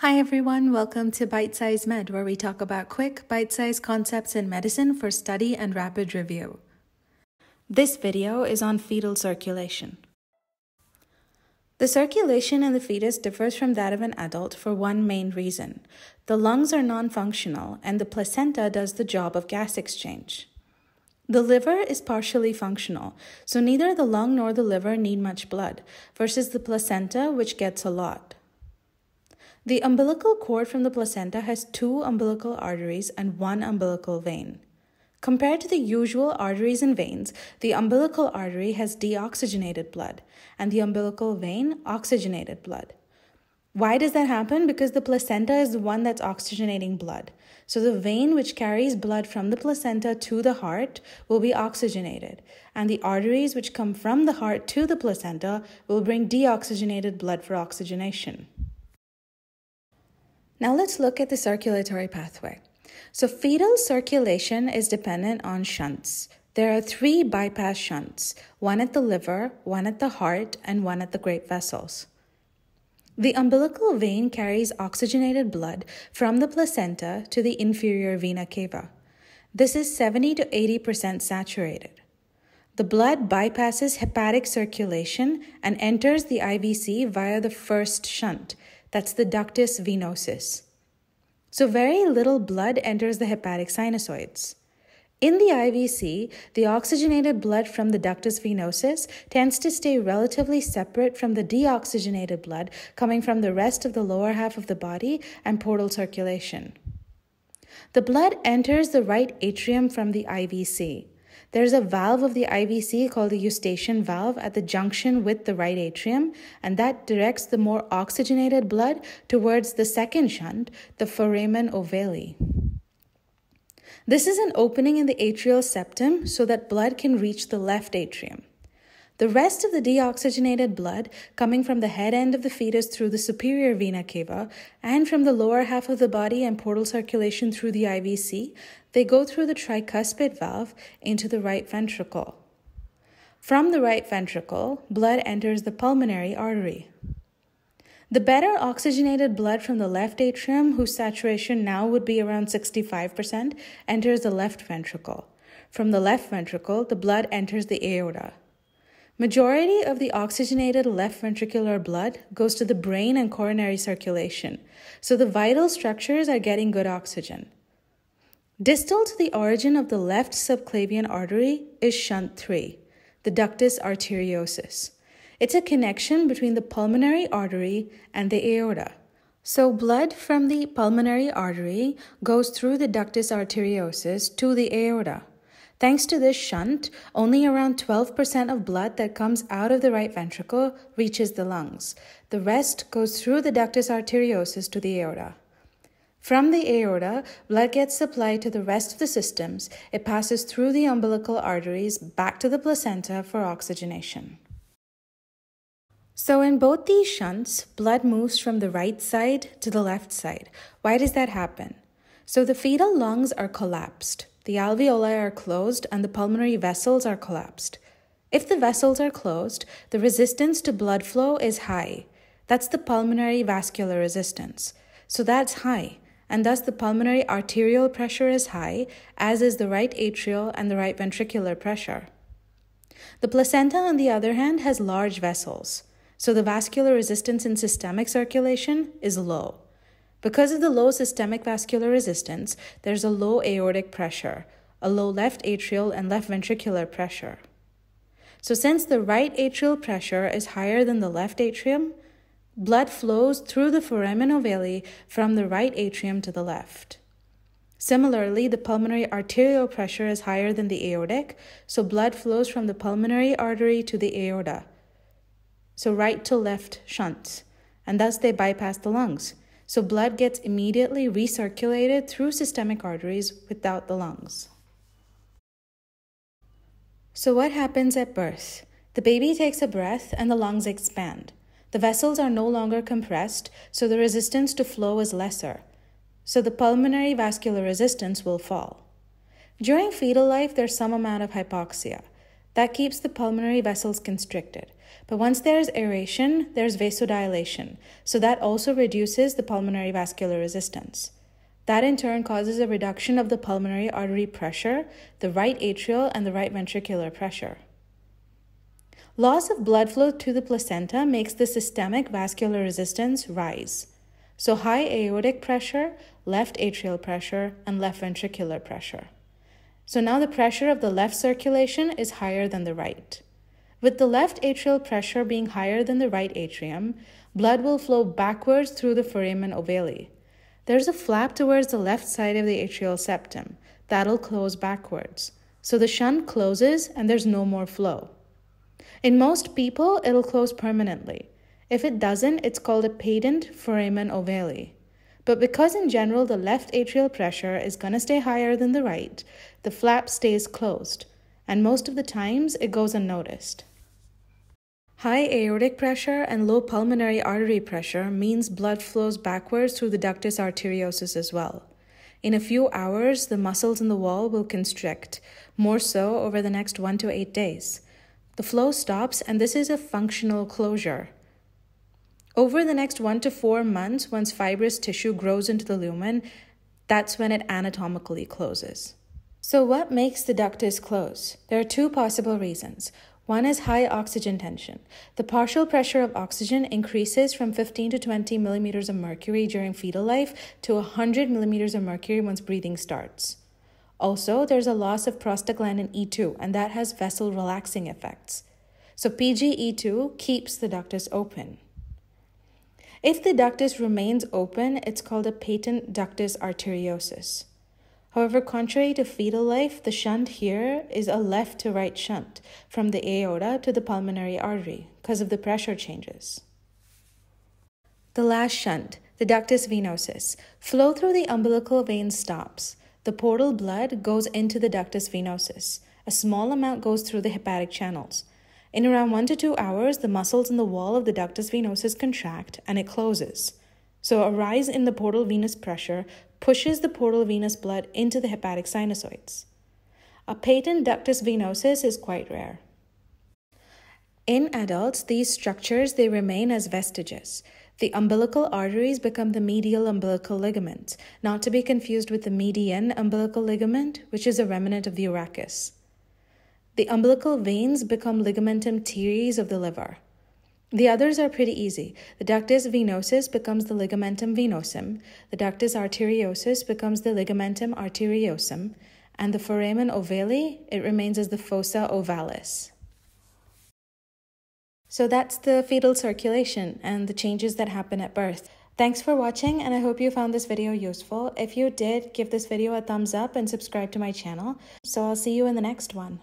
Hi, everyone. Welcome to Byte Size Med, where we talk about quick, bite sized concepts in medicine for study and rapid review. This video is on fetal circulation. The circulation in the fetus differs from that of an adult for one main reason the lungs are non functional, and the placenta does the job of gas exchange. The liver is partially functional, so neither the lung nor the liver need much blood, versus the placenta, which gets a lot. The umbilical cord from the placenta has two umbilical arteries and one umbilical vein. Compared to the usual arteries and veins, the umbilical artery has deoxygenated blood and the umbilical vein oxygenated blood. Why does that happen? Because the placenta is the one that's oxygenating blood. So the vein which carries blood from the placenta to the heart will be oxygenated, and the arteries which come from the heart to the placenta will bring deoxygenated blood for oxygenation. Now let's look at the circulatory pathway. So, fetal circulation is dependent on shunts. There are three bypass shunts one at the liver, one at the heart, and one at the great vessels. The umbilical vein carries oxygenated blood from the placenta to the inferior vena cava. This is 70 to 80% saturated. The blood bypasses hepatic circulation and enters the IVC via the first shunt, that's the ductus venosus. So, very little blood enters the hepatic sinusoids. In the IVC, the oxygenated blood from the ductus venosus tends to stay relatively separate from the deoxygenated blood coming from the rest of the lower half of the body and portal circulation. The blood enters the right atrium from the IVC. There's a valve of the IVC called the eustachian valve at the junction with the right atrium, and that directs the more oxygenated blood towards the second shunt, the foramen ovale. This is an opening in the atrial septum so that blood can reach the left atrium. The rest of the deoxygenated blood coming from the head end of the fetus through the superior vena cava and from the lower half of the body and portal circulation through the IVC, they go through the tricuspid valve into the right ventricle. From the right ventricle, blood enters the pulmonary artery. The better oxygenated blood from the left atrium, whose saturation now would be around 65%, enters the left ventricle. From the left ventricle, the blood enters the aorta. Majority of the oxygenated left ventricular blood goes to the brain and coronary circulation, so the vital structures are getting good oxygen. Distal to the origin of the left subclavian artery is shunt 3, the ductus arteriosus. It's a connection between the pulmonary artery and the aorta. So, blood from the pulmonary artery goes through the ductus arteriosus to the aorta. Thanks to this shunt, only around 12% of blood that comes out of the right ventricle reaches the lungs. The rest goes through the ductus arteriosus to the aorta. From the aorta, blood gets supplied to the rest of the systems. It passes through the umbilical arteries back to the placenta for oxygenation. So, in both these shunts, blood moves from the right side to the left side. Why does that happen? So, the fetal lungs are collapsed. The alveoli are closed and the pulmonary vessels are collapsed. If the vessels are closed, the resistance to blood flow is high. That's the pulmonary vascular resistance. So that's high, and thus the pulmonary arterial pressure is high, as is the right atrial and the right ventricular pressure. The placenta, on the other hand, has large vessels, so the vascular resistance in systemic circulation is low. Because of the low systemic vascular resistance, there's a low aortic pressure, a low left atrial and left ventricular pressure. So, since the right atrial pressure is higher than the left atrium, blood flows through the foramen ovale from the right atrium to the left. Similarly, the pulmonary arterial pressure is higher than the aortic, so blood flows from the pulmonary artery to the aorta. So, right to left shunts, and thus they bypass the lungs so blood gets immediately recirculated through systemic arteries without the lungs. So, what happens at birth? The baby takes a breath and the lungs expand. The vessels are no longer compressed, so the resistance to flow is lesser. So, the pulmonary vascular resistance will fall. During fetal life, there's some amount of hypoxia. That keeps the pulmonary vessels constricted. But once there's aeration, there's vasodilation, so that also reduces the pulmonary vascular resistance. That in turn causes a reduction of the pulmonary artery pressure, the right atrial, and the right ventricular pressure. Loss of blood flow to the placenta makes the systemic vascular resistance rise. So, high aortic pressure, left atrial pressure, and left ventricular pressure. So, now the pressure of the left circulation is higher than the right. With the left atrial pressure being higher than the right atrium, blood will flow backwards through the foramen ovale. There's a flap towards the left side of the atrial septum. That'll close backwards. So the shunt closes and there's no more flow. In most people, it'll close permanently. If it doesn't, it's called a patent foramen ovale. But because in general the left atrial pressure is going to stay higher than the right, the flap stays closed, and most of the times it goes unnoticed. High aortic pressure and low pulmonary artery pressure means blood flows backwards through the ductus arteriosus as well. In a few hours, the muscles in the wall will constrict, more so over the next 1 to 8 days. The flow stops, and this is a functional closure. Over the next 1 to 4 months, once fibrous tissue grows into the lumen, that's when it anatomically closes. So, what makes the ductus close? There are two possible reasons. One is high oxygen tension. The partial pressure of oxygen increases from 15 to 20 millimeters of mercury during fetal life to 100 millimeters of mercury once breathing starts. Also, there's a loss of prostaglandin E2, and that has vessel relaxing effects. So, PGE2 keeps the ductus open. If the ductus remains open, it's called a patent ductus arteriosus. However, contrary to fetal life, the shunt here is a left to right shunt from the aorta to the pulmonary artery because of the pressure changes. The last shunt, the ductus venosus, flow through the umbilical vein stops. The portal blood goes into the ductus venosus. A small amount goes through the hepatic channels. In around one to two hours, the muscles in the wall of the ductus venosus contract and it closes. So, a rise in the portal venous pressure pushes the portal venous blood into the hepatic sinusoids. A patent ductus venosus is quite rare. In adults, these structures they remain as vestiges. The umbilical arteries become the medial umbilical ligament, not to be confused with the median umbilical ligament, which is a remnant of the urachus. The umbilical veins become ligamentum teres of the liver. The others are pretty easy. The ductus venosus becomes the ligamentum venosum, the ductus arteriosus becomes the ligamentum arteriosum, and the foramen ovale, it remains as the fossa ovalis. So that's the fetal circulation and the changes that happen at birth. Thanks for watching and I hope you found this video useful. If you did, give this video a thumbs up and subscribe to my channel. So I'll see you in the next one.